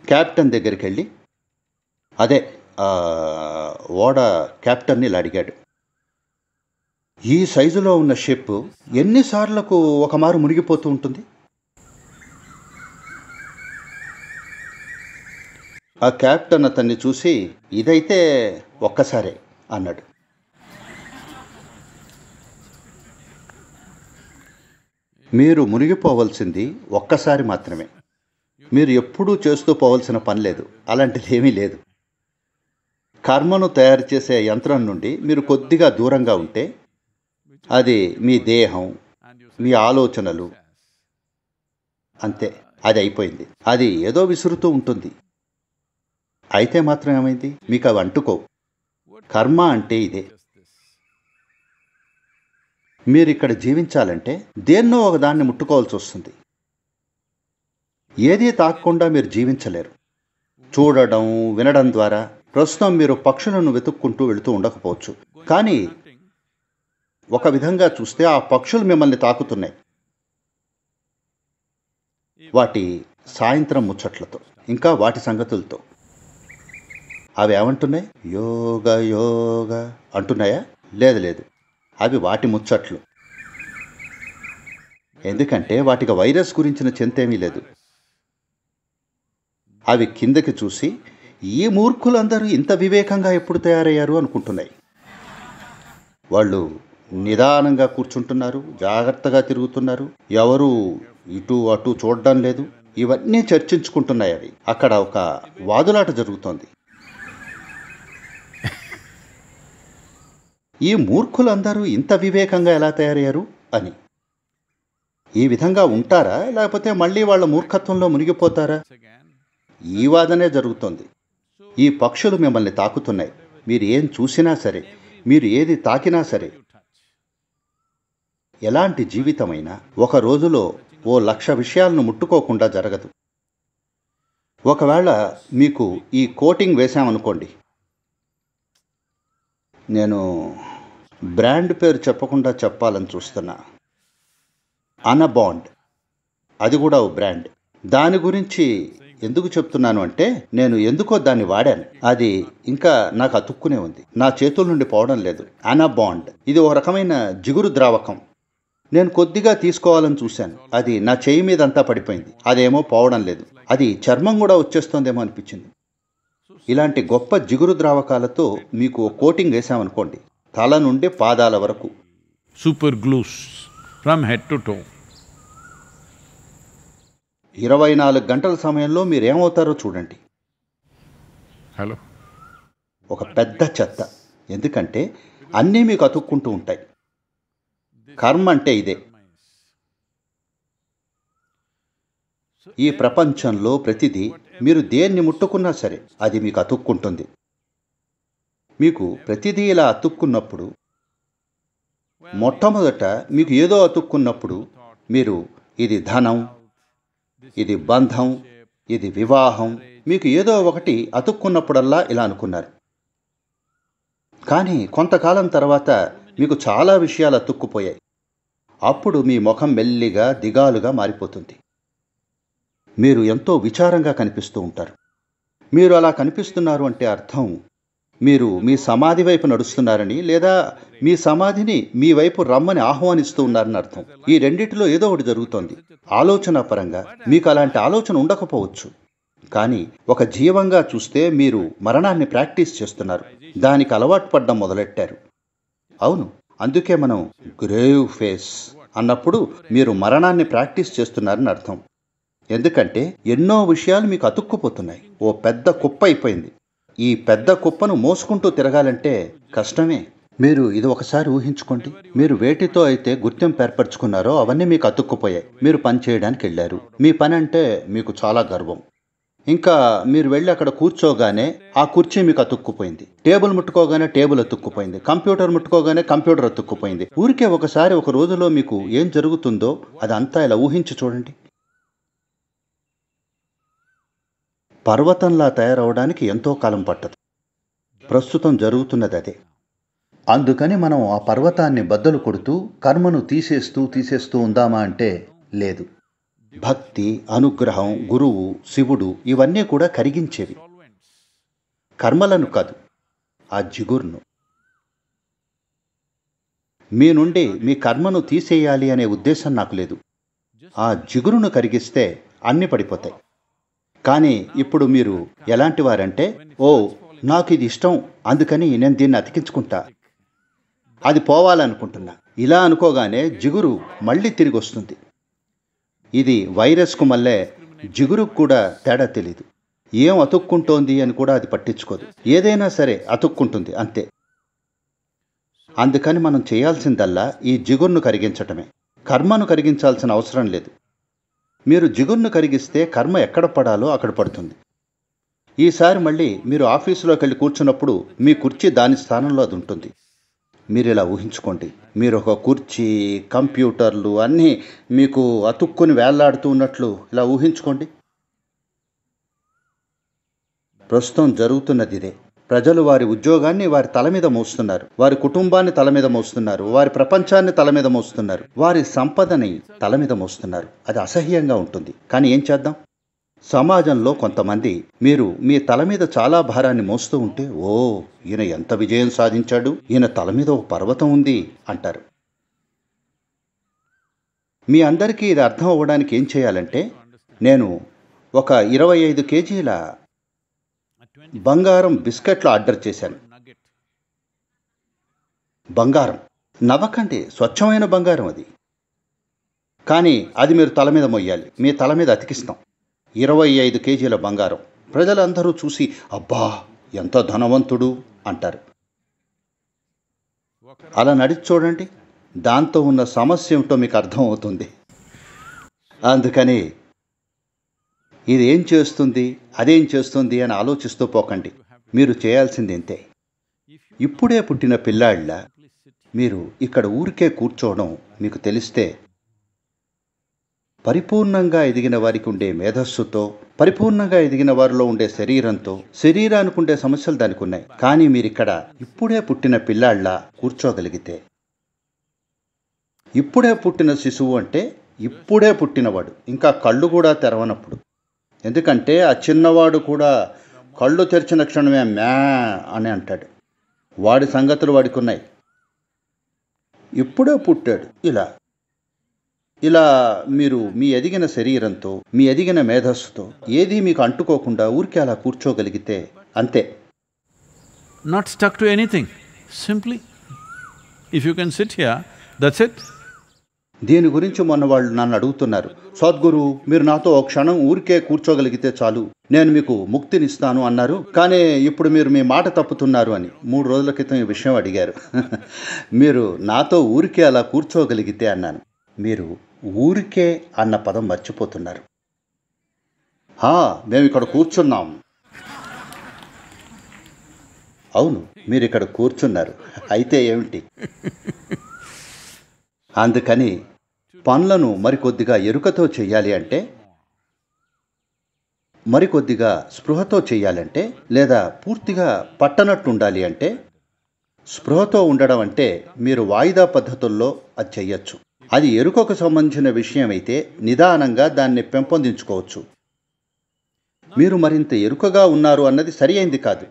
కెప్టెన్ దగ్గరికి వెళ్ళి అదే ఓడ క్యాప్టెన్ని ఇలా అడిగాడు. ఈ సైజులో ఉన్న షిప్ ఎన్నిసార్లకు ఒక మారు మునిగిపోతూ ఉంటుంది? ఆ క్యాప్టెన్ అతన్ని చూసి ఇదైతే ఒక్కసారే అన్నాడు. మీరు మునిగిపోవలసింది ఒక్కసారి మాత్రమే. మీరు ఎప్పుడూ చేస్తూ పోవలసిన పని లేదు. అలాంటిది ఏమీ లేదు. కర్మను తయారు చేసే యంత్రం నుండి మీరు కొద్దిగా దూరంగా ఉంటే అది మీ దేహం మీ ఆలోచనలు అంతే. అది అయిపోయింది. అది ఏదో విసురుతూ ఉంటుంది. అయితే మాత్రం ఏమైంది? మీకు అవి అంటుకోవు. కర్మ అంటే ఇదే. మీరు ఇక్కడ జీవించాలంటే దేన్నో ఒకదాన్ని ముట్టుకోవాల్సి వస్తుంది. ఏదీ తాకకుండా మీరు జీవించలేరు. చూడడం వినడం ద్వారా ప్రస్తుతం మీరు పక్షులను వెతుక్కుంటూ వెళుతూ ఉండకపోవచ్చు. కానీ ఒక విధంగా చూస్తే ఆ పక్షులు మిమ్మల్ని తాకుతున్నాయి. వాటి సాయంత్రం ముచ్చట్లతో ఇంకా వాటి సంగతులతో. అవి ఏమంటున్నాయి? యోగ యోగ అంటున్నాయా? లేదు లేదు. అవి వాటి ముచ్చట్లు. ఎందుకంటే వాటికి వైరస్ గురించిన చింతేమీ లేదు. అవి కిందకి చూసి ఈ మూర్ఖులందరూ ఇంత వివేకంగా ఎప్పుడు తయారయ్యారు అనుకుంటున్నాయి. వాళ్ళు నిదానంగా కూర్చుంటున్నారు జాగ్రత్తగా తిరుగుతున్నారు. ఎవరు ఇటు అటు చూడడం లేదు. ఇవన్నీ చర్చించుకుంటున్నాయి అవి. అక్కడ ఒక వాదులాట జరుగుతోంది. ఈ మూర్ఖులందరూ ఇంత వివేకంగా ఎలా తయారయ్యారు అని. ఈ విధంగా ఉంటారా? లేకపోతే మళ్ళీ వాళ్ళ మూర్ఖత్వంలో మునిగిపోతారా? ఈ వాదనే జరుగుతోంది. ఈ పక్షులు మిమ్మల్ని తాకుతున్నాయి. మీరు ఏం చూసినా సరే మీరు ఏది తాకినా సరే ఎలాంటి జీవితమైనా ఒక రోజులో ఓ లక్ష విషయాలను ముట్టుకోకుండా జరగదు. ఒకవేళ మీకు ఈ కోటింగ్ వేశామనుకోండి. నేను బ్రాండ్ పేరు చెప్పకుండా చెప్పాలని చూస్తున్నా. అనబాండ్ అది కూడా ఓ బ్రాండ్. దాని గురించి ఎందుకు చెప్తున్నాను అంటే నేను ఎందుకో దాన్ని వాడాను. అది ఇంకా నాకు అతుక్కునే ఉంది. నా చేతుల నుండి పోవడం లేదు. బాండ్ ఇది ఒక రకమైన జిగురు ద్రావకం. నేను కొద్దిగా తీసుకోవాలని చూశాను. అది నా చేయి మీద అంతా పడిపోయింది. అదేమో పోవడం లేదు. అది చర్మం కూడా వచ్చేస్తోందేమో అనిపించింది. ఇలాంటి గొప్ప జిగురు ద్రావకాలతో మీకు కోటింగ్ వేసామనుకోండి తల నుండి పాదాల వరకు. Super glues from head to toe ఇరవై నాలుగు గంటల సమయంలో మీరు ఏమవుతారో చూడండి. Hello? ఒక పెద్ద చెత్త. ఎందుకంటే అన్నీ మీకు అతుక్కుంటూ ఉంటాయి. కర్మ అంటే ఇదే. ఈ ప్రపంచంలో ప్రతిదీ మీరు దేన్ని ముట్టుకున్నా సరే అది మీకు అతుక్కుంటుంది. మీకు ప్రతిదీ ఇలా అతుక్కున్నప్పుడు మొట్టమొదట మీకు ఏదో అతుక్కున్నప్పుడు మీరు ఇది ధనం ఇది బంధం ఇది వివాహం. మీకు ఏదో ఒకటి అతుక్కున్నప్పుడల్లా ఇలా అనుకున్నారు. కానీ కొంతకాలం తర్వాత మీకు చాలా విషయాలు అతుక్కుపోయాయి. అప్పుడు మీ ముఖం మెల్లిగా దిగాలుగా మారిపోతుంది. మీరు ఎంతో విచారంగా కనిపిస్తూ ఉంటారు. మీరు అలా కనిపిస్తున్నారు అంటే అర్థం మీరు మీ సమాధి వైపు నడుస్తున్నారని లేదా మీ సమాధిని మీ వైపు రమ్మని ఆహ్వానిస్తూ ఉన్నారని అర్థం. ఈ రెండిటిలో ఏదో ఒకటి జరుగుతోంది. ఆలోచన పరంగా మీకు అలాంటి ఆలోచన ఉండకపోవచ్చు. కానీ ఒక జీవంగా చూస్తే మీరు మరణాన్ని ప్రాక్టీస్ చేస్తున్నారు. దానికి అలవాటు పడ్డం మొదలెట్టారు. అవును అందుకే మనం గ్రేవ్ ఫేస్ అన్నప్పుడు మీరు మరణాన్ని ప్రాక్టీస్ చేస్తున్నారని అర్థం. ఎందుకంటే ఎన్నో విషయాలు మీకు అతుక్కుపోతున్నాయి. ఓ పెద్ద కుప్ప అయిపోయింది. ఈ పెద్ద కుప్పను మోసుకుంటూ తిరగాలంటే కష్టమే. మీరు ఇది ఒకసారి ఊహించుకోండి. మీరు వేటితో అయితే గుర్తింపు ఏర్పరచుకున్నారో అవన్నీ మీకు అతుక్కుపోయాయి. మీరు పని చేయడానికి వెళ్ళారు. మీ పని అంటే మీకు చాలా గర్వం. ఇంకా మీరు వెళ్ళి అక్కడ కూర్చోగానే ఆ కుర్చీ మీకు అతుక్కుపోయింది. టేబుల్ ముట్టుకోగానే టేబుల్ అతుక్కుపోయింది. కంప్యూటర్ ముట్టుకోగానే కంప్యూటర్ అతుక్కుపోయింది. ఊరికే ఒకసారి ఒక రోజులో మీకు ఏం జరుగుతుందో అదంతా ఇలా ఊహించి చూడండి. పర్వతంలా తయారవడానికి ఎంతో కాలం పట్టదు. ప్రస్తుతం జరుగుతున్నది అదే. అందుకని మనం ఆ పర్వతాన్ని బద్దలు కొడుతూ కర్మను తీసేస్తూ తీసేస్తూ ఉందామా అంటే లేదు. భక్తి అనుగ్రహం గురువు శివుడు ఇవన్నీ కూడా కరిగించేవి. కర్మలను కాదు ఆ జిగురును. మీ నుండి మీ కర్మను తీసేయాలి అనే ఉద్దేశం నాకు లేదు. ఆ జిగురును కరిగిస్తే అన్ని పడిపోతాయి. కానీ ఇప్పుడు మీరు ఎలాంటి వారంటే ఓ నాకు ఇది ఇష్టం అందుకని నేను దీన్ని అతికించుకుంటా. అది పోవాలనుకుంటున్నా. ఇలా అనుకోగానే జిగురు మళ్ళీ తిరిగి వస్తుంది ఇది వైరస్కు మళ్ళే జిగురుకు కూడా తేడా తెలీదు. ఏం అతుక్కుంటోంది అని కూడా అది పట్టించుకోదు. ఏదైనా సరే అతుక్కుంటుంది అంతే. అందుకని మనం చేయాల్సిందల్లా ఈ జిగురును కరిగించటమే. కర్మను కరిగించాల్సిన అవసరం లేదు. మీరు జిగురును కరిగిస్తే కర్మ ఎక్కడ పడాలో అక్కడ పడుతుంది. ఈసారి మళ్ళీ మీరు ఆఫీసులోకి వెళ్ళి కూర్చున్నప్పుడు మీ కుర్చీ దాని స్థానంలో అది ఉంటుంది. మీరు ఇలా ఊహించుకోండి. మీరు ఒక కుర్చీ కంప్యూటర్లు అన్నీ మీకు అతుక్కుని వేళ్ళాడుతూ ఉన్నట్లు ఇలా ఊహించుకోండి. ప్రస్తుతం జరుగుతున్నది ఇదే. ప్రజలు వారి ఉద్యోగాన్ని వారి తల మీద మోస్తున్నారు. వారి కుటుంబాన్ని తల మీద మోస్తున్నారు. వారి ప్రపంచాన్ని తల మీద మోస్తున్నారు. వారి సంపదని తల మీద మోస్తున్నారు. అది అసహ్యంగా ఉంటుంది. కానీ ఏం చేద్దాం? సమాజంలో కొంతమంది మీరు మీ తల మీద చాలా భారాన్ని మోస్తూ ఉంటే ఓ ఈయన ఎంత విజయం సాధించాడు? ఈయన తల మీద ఒక పర్వతం ఉంది అంటారు. మీ అందరికీ ఇది అర్థం అవ్వడానికి ఏం చేయాలంటే నేను ఒక ఇరవై ఐదు కేజీల బంగారం బిస్కెట్లు ఆర్డర్ చేశాను. బంగారం. నవ్వకండి స్వచ్ఛమైన బంగారం అది. కానీ అది మీరు తల మీద మొయ్యాలి. మీ తల మీద అతికిస్తాం. ఇరవై ఐదు కేజీల బంగారం. ప్రజలందరూ చూసి అబ్బా ఎంత ధనవంతుడు అంటారు. అలా నడిచి చూడండి. దాంతో ఉన్న సమస్య ఏమిటో మీకు అర్థమవుతుంది. అందుకని ఇది ఏం చేస్తుంది అదేం చేస్తుంది అని ఆలోచిస్తూ పోకండి. మీరు చేయాల్సింది ఇంతే. ఇప్పుడే పుట్టిన పిల్లాళ్ళ మీరు ఇక్కడ ఊరికే కూర్చోవడం మీకు తెలిస్తే పరిపూర్ణంగా ఎదిగిన వారికి ఉండే మేధస్సుతో పరిపూర్ణంగా ఎదిగిన వారిలో ఉండే శరీరంతో శరీరానికి ఉండే సమస్యలు దానికి ఉన్నాయి. కానీ మీరు ఇక్కడ ఇప్పుడే పుట్టిన పిల్లాళ్ళ కూర్చోగలిగితే. ఇప్పుడే పుట్టిన శిశువు అంటే ఇప్పుడే పుట్టినవాడు. ఇంకా కళ్ళు కూడా తెరవనప్పుడు. ఎందుకంటే ఆ చిన్నవాడు కూడా కళ్ళు తెరిచిన క్షణమే మ్యా అని అంటాడు. వాడి సంగతులు వాడికి ఉన్నాయి ఇప్పుడే పుట్టాడు. ఇలా. ఇలా మీరు మీ ఎదిగిన శరీరంతో మీ ఎదిగిన మేధస్సుతో ఏది మీకు అంటుకోకుండా ఊరికే అలా కూర్చోగలిగితే అంతే. Not stuck to anything simply if you can sit here that's it దీని గురించి మొన్న వాళ్ళు నన్ను అడుగుతున్నారు. సద్గురు మీరు నాతో ఒక క్షణం ఊరికే కూర్చోగలిగితే చాలు. నేను మీకు ముక్తినిస్తాను అన్నారు. కానీ ఇప్పుడు మీరు మీ మాట తప్పుతున్నారు అని మూడు రోజుల క్రితం ఈ విషయం అడిగారు. మీరు నాతో ఊరికే అలా కూర్చోగలిగితే అన్నాను. మీరు ఊరికే అన్న పదం మర్చిపోతున్నారు. "హా, మేము ఇక్కడ కూర్చున్నాం. అవును మీరు ఇక్కడ కూర్చున్నారు. అయితే ఏమిటి? అందుకని పనులను మరికొద్దిగా ఎరుకతో చేయాలి అంటే మరికొద్దిగా స్పృహతో చేయాలంటే లేదా పూర్తిగా పట్టనట్టు ఉండాలి అంటే స్పృహతో ఉండడం అంటే మీరు వాయిదా పద్ధతుల్లో అది చెయ్యొచ్చు అది ఎరుకకు సంబంధించిన విషయం అయితే నిదానంగా దాన్ని పెంపొందించుకోవచ్చు. మీరు మరింత ఎరుకగా ఉన్నారు అన్నది సరి అయింది కాదు.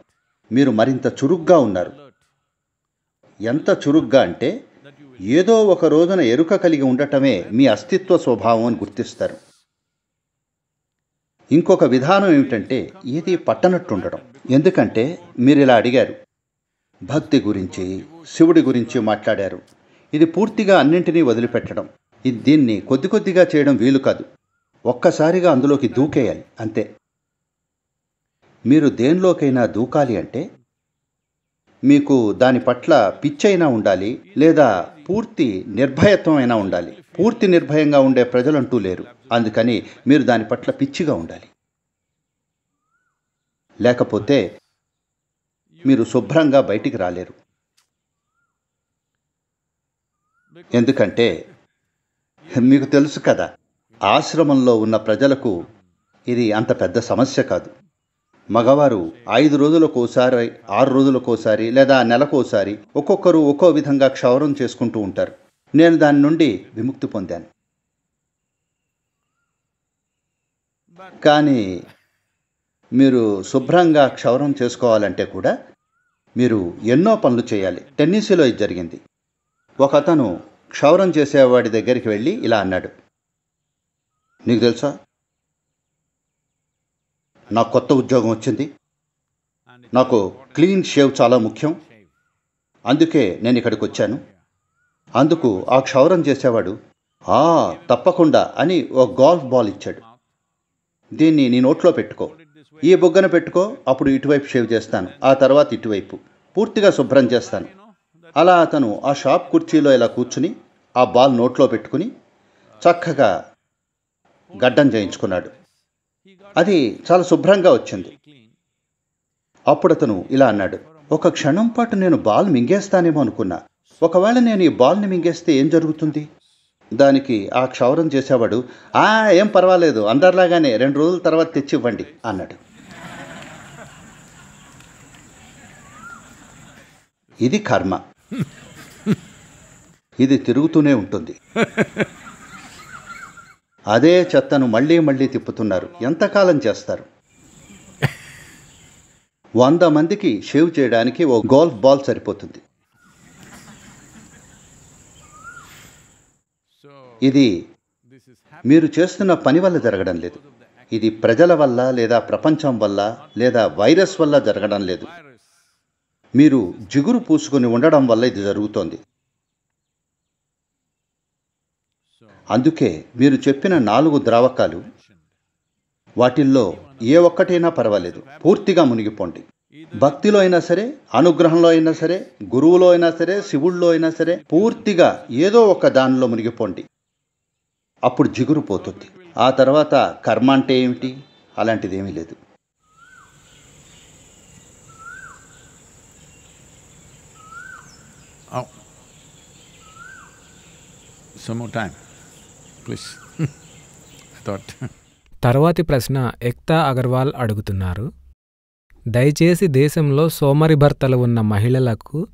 మీరు మరింత చురుగ్గా ఉన్నారు. ఎంత చురుగ్గా అంటే ఏదో ఒక రోజున ఎరుక కలిగి ఉండటమే మీ అస్తిత్వ స్వభావం అని గుర్తిస్తారు. ఇంకొక విధానం ఏమిటంటే ఏది పట్టనట్టు ఉండడం ఎందుకంటే మీరు ఇలా అడిగారు. భక్తి గురించి శివుడి గురించి మాట్లాడారు. ఇది పూర్తిగా అన్నింటినీ వదిలిపెట్టడం. ఇది దీన్ని కొద్ది కొద్దిగా చేయడం వీలు కాదు. ఒక్కసారిగా అందులోకి దూకేయాలి అంతే. మీరు దేనిలోకైనా దూకాలి అంటే మీకు దాని పట్ల పిచ్చైనా ఉండాలి లేదా పూర్తి నిర్భయత్వం అయినా ఉండాలి. పూర్తి నిర్భయంగా ఉండే ప్రజలంటూ లేరు. అందుకని మీరు దాని పట్ల పిచ్చిగా ఉండాలి. లేకపోతే మీరు శుభ్రంగా బయటికి రాలేరు. ఎందుకంటే మీకు తెలుసు కదా ఆశ్రమంలో ఉన్న ప్రజలకు ఇది అంత పెద్ద సమస్య కాదు. మగవారు ఐదు రోజులకోసారి ఆరు రోజులకోసారి లేదా నెలకోసారి ఒక్కొక్కరు ఒక్కో విధంగా క్షౌరం చేసుకుంటూ ఉంటారు. నేను దాని నుండి విముక్తి పొందాను. కానీ మీరు శుభ్రంగా క్షౌరం చేసుకోవాలంటే కూడా మీరు ఎన్నో పనులు చేయాలి. టెన్నిసీలో ఇది జరిగింది. ఒక అతను క్షౌరం చేసేవాడి దగ్గరికి వెళ్ళి ఇలా అన్నాడు. నీకు తెలుసా? నాకు కొత్త ఉద్యోగం వచ్చింది. నాకు క్లీన్ షేవ్ చాలా ముఖ్యం. అందుకే నేను ఇక్కడికి వచ్చాను. అందుకు ఆ క్షౌరం చేసేవాడు ఆ తప్పకుండా అని ఒక గాల్ఫ్ బాల్ ఇచ్చాడు. దీన్ని నీ నోట్లో పెట్టుకో. ఈ బొగ్గన పెట్టుకో అప్పుడు ఇటువైపు షేవ్ చేస్తాను ఆ తర్వాత ఇటువైపు. పూర్తిగా శుభ్రం చేస్తాను. అలా అతను ఆ షాప్ కుర్చీలో ఇలా కూర్చుని ఆ బాల్ నోట్లో పెట్టుకుని చక్కగా గడ్డం చేయించుకున్నాడు. అది చాలా శుభ్రంగా వచ్చింది. అప్పుడు అతను ఇలా అన్నాడు ఒక క్షణం పాటు నేను బాల్ మింగేస్తానేమో అనుకున్నా. ఒకవేళ నేను ఈ బాల్ని మింగేస్తే ఏం జరుగుతుంది? దానికి ఆ క్షౌరం చేసేవాడు ఆ ఏం పర్వాలేదు అందరిలాగానే రెండు రోజుల తర్వాత తెచ్చి ఇవ్వండి అన్నాడు. ఇది కర్మ. ఇది తిరుగుతూనే ఉంటుంది. అదే చెత్తను మళ్ళీ మళ్ళీ తిప్పుతున్నారు. ఎంతకాలం చేస్తారు? వంద మందికి షేవ్ చేయడానికి ఓ గోల్ఫ్ బాల్ సరిపోతుంది. ఇది మీరు చేస్తున్న పని వల్ల జరగడం లేదు. ఇది ప్రజల వల్ల లేదా ప్రపంచం వల్ల లేదా వైరస్ వల్ల జరగడం లేదు. మీరు జిగురు పూసుకొని ఉండడం వల్ల ఇది జరుగుతోంది. అందుకే మీరు చెప్పిన నాలుగు ద్రావకాలు వాటిల్లో ఏ ఒక్కటైనా పర్వాలేదు. పూర్తిగా మునిగిపోండి. భక్తిలో అయినా సరే అనుగ్రహంలో అయినా సరే గురువులో అయినా సరే శివుల్లో అయినా సరే పూర్తిగా ఏదో ఒక దానిలో మునిగిపోండి. అప్పుడు జిగురు పోతుంది. ఆ తర్వాత కర్మ అంటే ఏమిటి? అలాంటిది ఏమీ లేదు oh. Some more time, I thought. తర్వాతి ప్రశ్న ఎక్తా అగర్వాల్ అడుగుతున్నారు. దయచేసి దేశంలో సోమరి భర్తలు ఉన్న మహిళలకు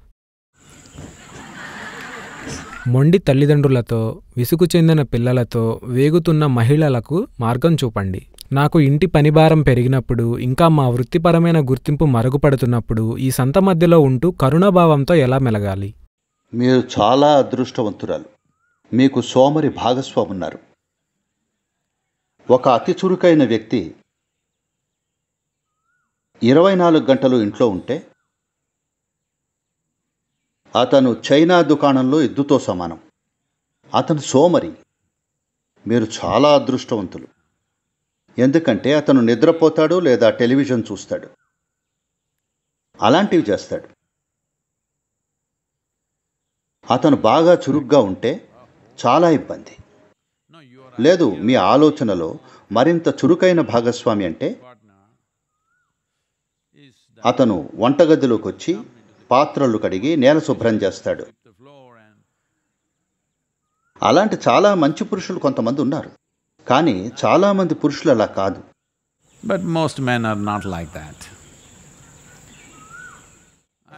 మొండి తల్లిదండ్రులతో విసుగు చెందిన పిల్లలతో వేగుతున్న మహిళలకు మార్గం చూపండి. నాకు ఇంటి పనిభారం పెరిగినప్పుడు ఇంకా మా వృత్తిపరమైన గుర్తింపు మరుగుపడుతున్నప్పుడు ఈ సంత మధ్యలో ఉంటూ కరుణాభావంతో ఎలా మెలగాలి? మీరు చాలా అదృష్టవంతురాలు. మీకు సోమరి భాగస్వామి ఉన్నారు ఒక అతి చురుకైన వ్యక్తి ఇరవై నాలుగు గంటలు ఇంట్లో ఉంటే అతను చైనా దుకాణంలో ఎద్దుతో సమానం. అతను సోమరి. మీరు చాలా అదృష్టవంతులు. ఎందుకంటే అతను నిద్రపోతాడు లేదా టెలివిజన్ చూస్తాడు. అలాంటివి చేస్తాడు. అతను బాగా చురుగ్గా ఉంటే చాలా ఇబ్బంది. లేదు మీ ఆలోచనలో మరింత చురుకైన భాగస్వామి అంటే అతను వంటగదిలోకి వచ్చి పాత్రలు కడిగి నేల శుభ్రం చేస్తాడు. అలాంటి చాలా మంచి పురుషులు కొంతమంది ఉన్నారు. కానీ చాలామంది పురుషులు అలా కాదు. But most men are not like that.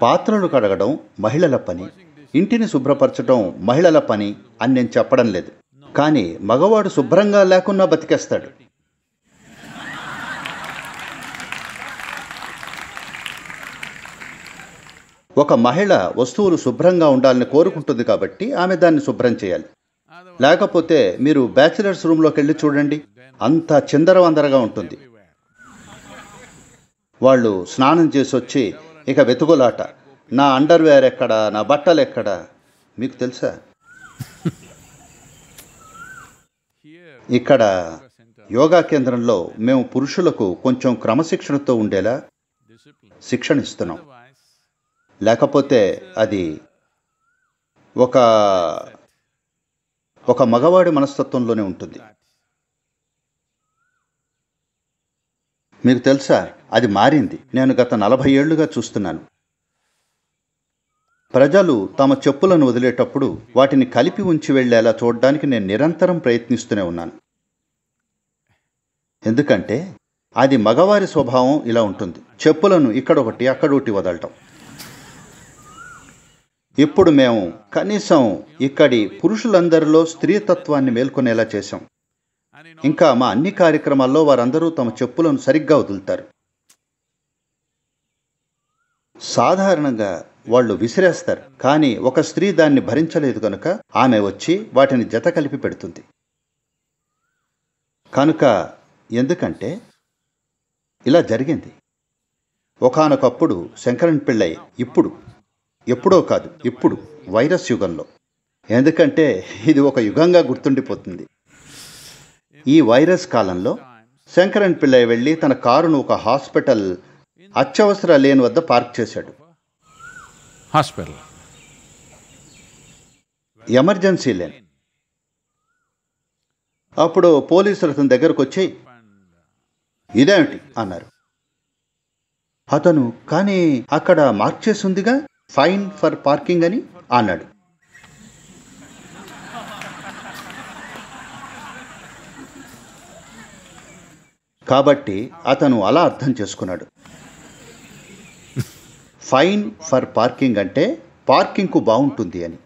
పాత్రలు కడగడం మహిళల పని. ఇంటిని శుభ్రపరచడం మహిళల పని అని నేను చెప్పడం లేదు. కానీ మగవాడు శుభ్రంగా లేకున్నా బతికేస్తాడు. ఒక మహిళ వస్తువులు శుభ్రంగా ఉండాలని కోరుకుంటుంది కాబట్టి ఆమె దాన్ని శుభ్రం చేయాలి. లేకపోతే మీరు బ్యాచిలర్స్ రూమ్లోకి వెళ్ళి చూడండి. అంతా చిందరవందరగా ఉంటుంది. వాళ్ళు స్నానం చేసి వచ్చి ఇక వెతుకులాట. నా అండర్వేర్ ఎక్కడ? నా బట్టలు ఎక్కడ? మీకు తెలుసా? ఇక్కడ యోగా కేంద్రంలో మేము పురుషులకు కొంచెం క్రమశిక్షణతో ఉండేలా శిక్షణ ఇస్తున్నాం. లేకపోతే అది ఒక ఒక మగవాడి మనస్తత్వంలోనే ఉంటుంది. మీకు తెలుసా? అది మారింది. నేను గత నలభై ఏళ్ళుగా చూస్తున్నాను. ప్రజలు తమ చెప్పులను వదిలేటప్పుడు వాటిని కలిపి ఉంచి వెళ్ళేలా చూడడానికి నేను నిరంతరం ప్రయత్నిస్తూనే ఉన్నాను. ఎందుకంటే అది మగవారి స్వభావం ఇలా ఉంటుంది. చెప్పులను ఇక్కడొకటి అక్కడొకటి వదలటం. ఇప్పుడు మేము కనీసం ఇక్కడి పురుషులందరిలో స్త్రీతత్వాన్ని మేల్కొనేలా చేశాం. ఇంకా మా అన్ని కార్యక్రమాల్లో వారందరూ తమ చెప్పులను సరిగ్గా వదులుతారు. సాధారణంగా వాళ్ళు విసిరేస్తారు. కానీ ఒక స్త్రీ దాన్ని భరించలేదు కనుక ఆమె వచ్చి వాటిని జత కలిపి పెడుతుంది. కనుక ఎందుకంటే ఇలా జరిగింది. ఒకానొకప్పుడు శంకరన్ పిళ్ళై ఇప్పుడు ఎప్పుడో కాదు ఇప్పుడు వైరస్ యుగంలో. ఎందుకంటే ఇది ఒక యుగంగా గుర్తుండిపోతుంది. ఈ వైరస్ కాలంలో శంకరన్ పిళ్ళై వెళ్ళి తన కారును ఒక హాస్పిటల్ అత్యవసర లేన్ వద్ద పార్క్ చేశాడు. హాస్పిటల్. Emergency lane. అప్పుడు పోలీసులు అతని దగ్గరకు వచ్చి ఇదేమిటి? అన్నారు. అతను కానీ అక్కడ మార్క్ చేసిందిగా? ఫైన్ ఫర్ పార్కింగ్ అని? అన్నాడు. కాబట్టి అతను అలా అర్థం చేసుకున్నాడు. ఫైన్ ఫర్ పార్కింగ్ అంటే పార్కింగ్కు బాగుంటుంది అని.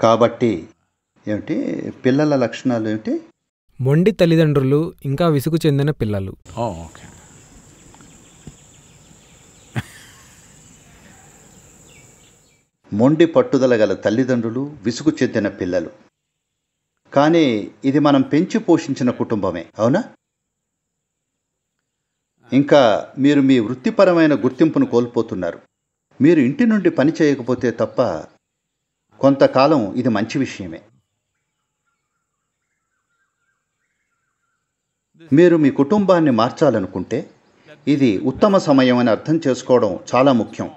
కాబట్టి ఏమిటి? పిల్లల లక్షణాలు ఏమిటి? మొండి తల్లిదండ్రులు ఇంకా విసుగు చెందిన పిల్లలు. okay. మొండి పట్టుదల గల తల్లిదండ్రులు విసుగు చెందిన పిల్లలు. కానీ ఇది మనం పెంచి పోషించిన కుటుంబమే అవునా? ఇంకా మీరు మీ వృత్తిపరమైన గుర్తింపును కోల్పోతున్నారు. మీరు ఇంటి నుండి పని చేయకపోతే తప్ప కొంతకాలం ఇది మంచి విషయమే. మీరు మీ కుటుంబాన్ని మార్చాలనుకుంటే ఇది ఉత్తమ సమయం అని అర్థం చేసుకోవడం చాలా ముఖ్యం.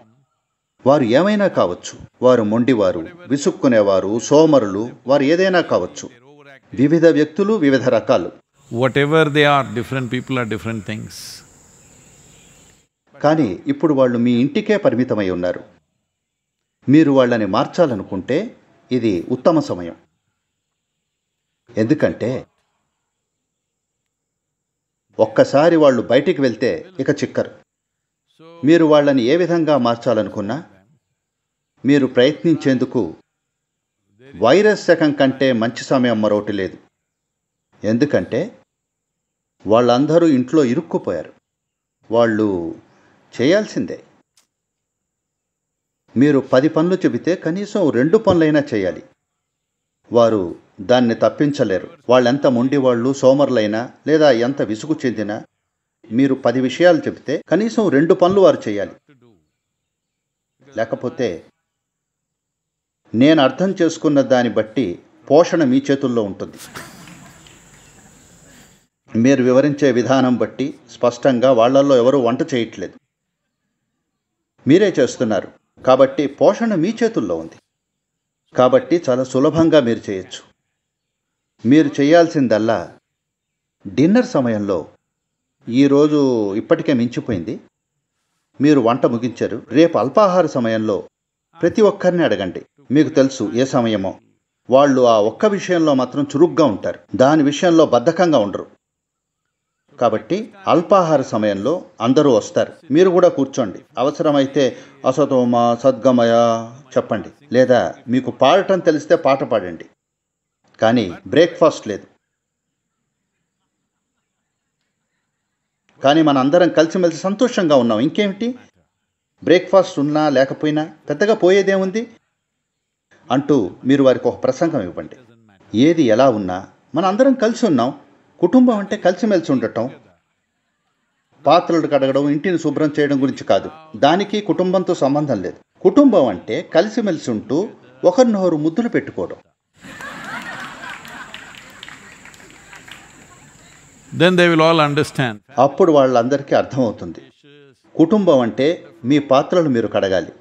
వారు ఏమైనా కావచ్చు. వారు మొండివారు విసుక్కునేవారు సోమరులు వారు ఏదైనా కావచ్చు. వివిధ వ్యక్తులు వివిధ రకాలు. Whatever they are different people are different things కానీ ఇప్పుడు వాళ్ళు మీ ఇంటికే పరిమితమై ఉన్నారు. మీరు వాళ్ళని మార్చాలనుకుంటే ఇది ఉత్తమ సమయం. ఎందుకంటే ఒక్కసారి వాళ్ళు బయటికి వెళ్తే ఇక చిక్కరు. మీరు వాళ్ళని ఏ విధంగా మార్చాలనుకున్నా మీరు ప్రయత్నించేందుకు వైరస్ శకం కంటే మంచి సమయం మరొకటి లేదు. ఎందుకంటే వాళ్ళందరూ ఇంట్లో ఇరుక్కుపోయారు. వాళ్ళు చేయాల్సిందే. మీరు పది పనులు చెబితే కనీసం రెండు పనులైనా చేయాలి. వారు దాన్ని తప్పించలేరు. వాళ్ళెంత మొండివాళ్ళు సోమరులైనా లేదా ఎంత విసుగు చెందినా మీరు పది విషయాలు చెబితే కనీసం రెండు పనులు వారు చేయాలి. లేకపోతే నేను అర్థం చేసుకున్న దాన్ని బట్టి పోషణ మీ చేతుల్లో ఉంటుంది. మీరు వివరించే విధానం బట్టి స్పష్టంగా వాళ్ళల్లో ఎవరు వంట చేయట్లేదు. మీరే చేస్తున్నారు. కాబట్టి పోషణ మీ చేతుల్లో ఉంది. కాబట్టి చాలా సులభంగా మీరు చేయొచ్చు. మీరు చేయాల్సిందల్లా డిన్నర్ సమయంలో ఈరోజు ఇప్పటికే మించిపోయింది. మీరు వంట ముగించారు. రేపు అల్పాహార సమయంలో ప్రతి ఒక్కరిని అడగండి. మీకు తెలుసు ఏ సమయమో. వాళ్ళు ఆ ఒక్క విషయంలో మాత్రం చురుగ్గా ఉంటారు. దాని విషయంలో బద్ధకంగా ఉండరు. కాబట్టి అల్పాహార సమయంలో అందరూ వస్తారు. మీరు కూడా కూర్చోండి. అవసరమైతే అసతోమ సద్గమయ చెప్పండి. లేదా మీకు పాడటం తెలిస్తే పాట పాడండి. కానీ బ్రేక్ఫాస్ట్ లేదు. కానీ మన అందరం కలిసిమెలిసి సంతోషంగా ఉన్నాం. ఇంకేమిటి? బ్రేక్ఫాస్ట్ ఉన్నా లేకపోయినా పెద్దగా పోయేదేముంది? అంటూ మీరు వారికి ఒక ప్రసంగం ఇవ్వండి. ఏది ఎలా ఉన్నా మన అందరం కలిసి ఉన్నాం. కుటుంబం అంటే కలిసిమెలిసి ఉండటం పాత్రలు కడగడం ఇంటిని శుభ్రం చేయడం గురించి కాదు. దానికి కుటుంబంతో సంబంధం లేదు. కుటుంబం అంటే కలిసిమెలిసి ఉంటూ ఒకరినొకరు ముద్దులు పెట్టుకోవడం. Then they will all understand. అప్పుడు వాళ్ళందరికీ అర్థమవుతుంది. కుటుంబం అంటే మీ పాత్రలు మీరు కడగాలి.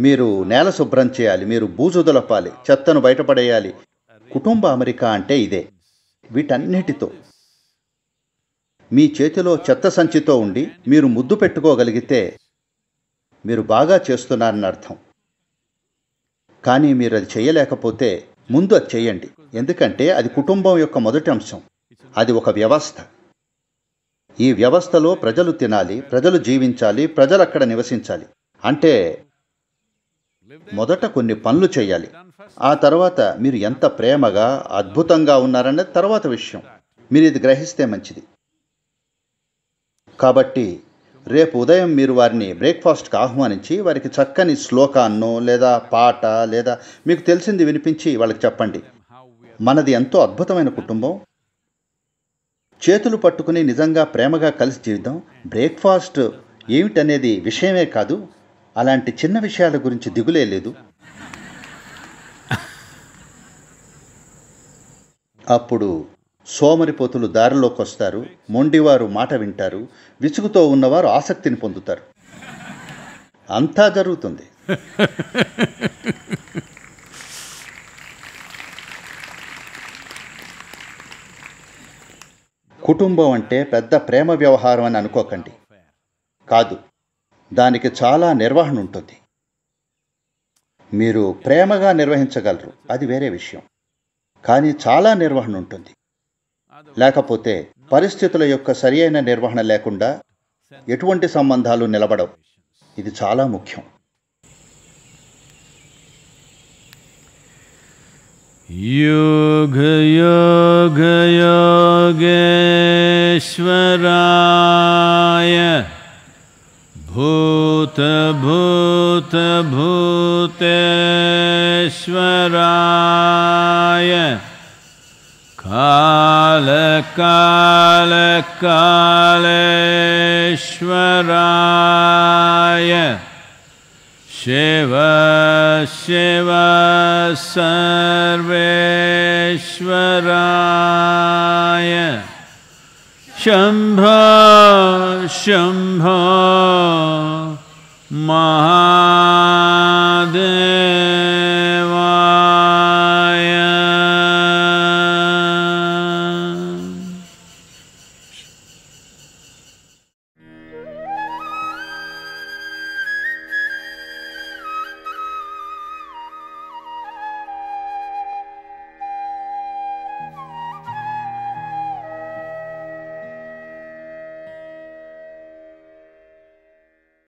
మీరు నేల శుభ్రం చేయాలి. మీరు బూజు దులపాలి చెత్తను బయటపడేయాలి. కుటుంబ అమెరికా అంటే ఇదే. వీటన్నిటితో. మీ చేతిలో చెత్త సంచితో ఉండి మీరు ముద్దు పెట్టుకోగలిగితే మీరు బాగా చేస్తున్నారని అర్థం. కానీ మీరు అది చేయలేకపోతే ముందు అది చేయండి. ఎందుకంటే అది కుటుంబం యొక్క మొదటి అంశం. అది ఒక వ్యవస్థ. ఈ వ్యవస్థలో ప్రజలు తినాలి ప్రజలు జీవించాలి ప్రజలు అక్కడ నివసించాలి. అంటే మొదట కొన్ని పనులు చేయాలి. ఆ తర్వాత మీరు ఎంత ప్రేమగా అద్భుతంగా ఉన్నారనేది తర్వాత విషయం. మీరు ఇది గ్రహిస్తే మంచిది. కాబట్టి రేపు ఉదయం మీరు వారిని బ్రేక్ఫాస్ట్కి ఆహ్వానించి వారికి చక్కని శ్లోకాన్నో లేదా పాట లేదా మీకు తెలిసింది వినిపించి వాళ్ళకి చెప్పండి. మనది ఎంతో అద్భుతమైన కుటుంబం. చేతులు పట్టుకుని నిజంగా ప్రేమగా కలిసి జీవితం బ్రేక్ఫాస్ట్ ఏమిటనేది విషయమే కాదు. అలాంటి చిన్న విషయాల గురించి దిగులే లేదు. అప్పుడు సోమరిపోతులు దారిలోకి వస్తారు మొండివారు మాట వింటారు విసుగుతో ఉన్నవారు ఆసక్తిని పొందుతారు. అంతా జరుగుతుంది. కుటుంబం అంటే పెద్ద ప్రేమ వ్యవహారం అని అనుకోకండి. కాదు దానికి చాలా నిర్వహణ ఉంటుంది. మీరు ప్రేమగా నిర్వహించగలరు. అది వేరే విషయం. కానీ చాలా నిర్వహణ ఉంటుంది లేకపోతే పరిస్థితుల యొక్క సరియైన నిర్వహణ లేకుండా ఎటువంటి సంబంధాలు నిలబడవు ఇది చాలా ముఖ్యం योग योग योगेश्वराय भूत भूत भूतेश्वराय ष्वराय काल काल कालकालकालेश्वराय। शिव शिव सर्वेश्वराय। शंभ शंभ महा